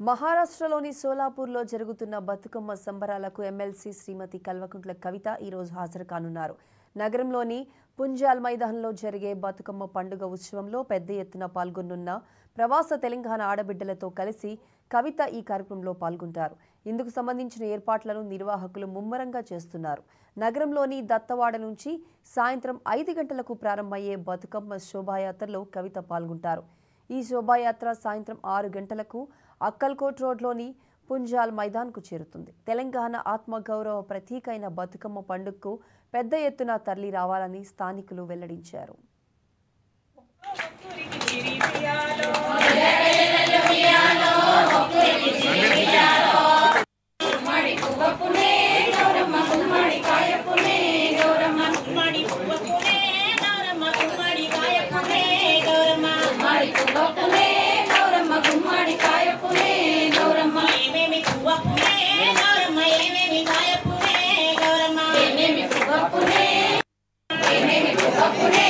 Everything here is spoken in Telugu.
మహారాష్ట్రలోని సోలాపూర్లో జరుగుతున్న బతుకమ్మ సంబరాలకు ఎమ్మెల్సీ శ్రీమతి కల్వకుంట్ల కవిత ఈరోజు హాజరు కానున్నారు. నగరంలోని పుంజాల్ మైదానంలో జరిగే బతుకమ్మ పండుగ ఉత్సవంలో పెద్ద ఎత్తున పాల్గొనున్న ప్రవాస తెలంగాణ ఆడబిడ్డలతో కలిసి కవిత ఈ కార్యక్రమంలో పాల్గొంటారు. ఇందుకు సంబంధించిన ఏర్పాట్లను నిర్వాహకులు ముమ్మరంగా చేస్తున్నారు. నగరంలోని దత్తవాడ నుంచి సాయంత్రం ఐదు గంటలకు ప్రారంభమయ్యే బతుకమ్మ శోభాయాత్రలో కవిత పాల్గొంటారు. ఈ శోభాయాత్ర సాయంత్రం ఆరు గంటలకు అక్కల్కోట్ రోడ్లోని పుంజాల్ మైదాన్కు చేరుతుంది. తెలంగాణ ఆత్మగౌరవ ప్రతీక అయిన బతుకమ్మ పండుగకు పెద్ద ఎత్తున తరలి రావాలని స్థానికులు వెల్లడించారు. పువ్వుకునే గౌరమ్మ గుమ్మడి కాయకునే గౌరమ్మ. ఏమేమి పువ్వుకునే గౌరమ్మ ఏమేమి కాయకునే గౌరమ్మ. ఏమేమి పువ్వుకునే ఏమేమి పువ్వుకునే